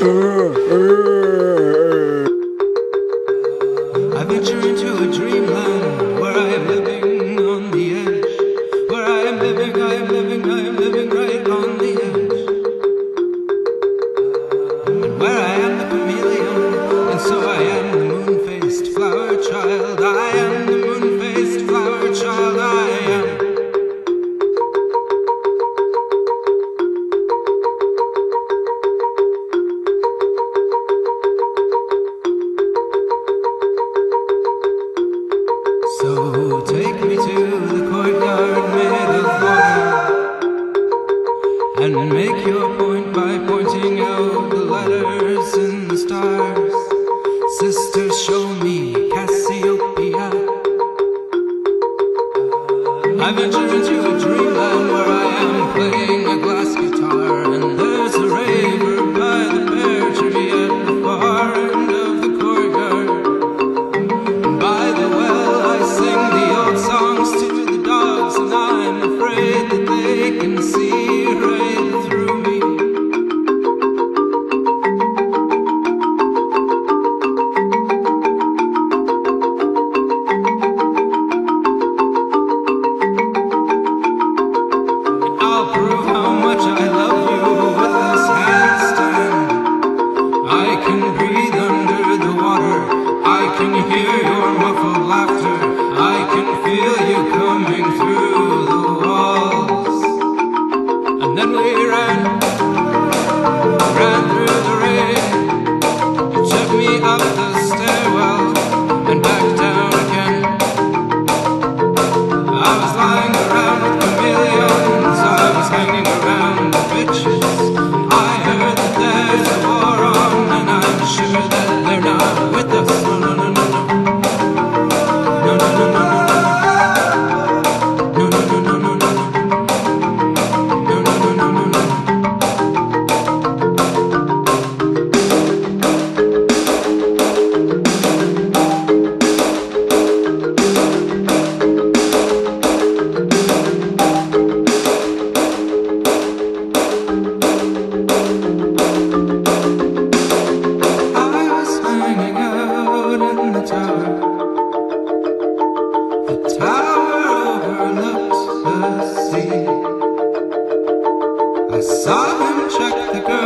ừ, ừ. ừ. So take me to the courtyard made of And make your point by pointing out the letters in the stars. Sister, show me Cassiopeia. I venture into a dreamland where I am playing ran, ran through the rain. You took me up the Simon check the girl.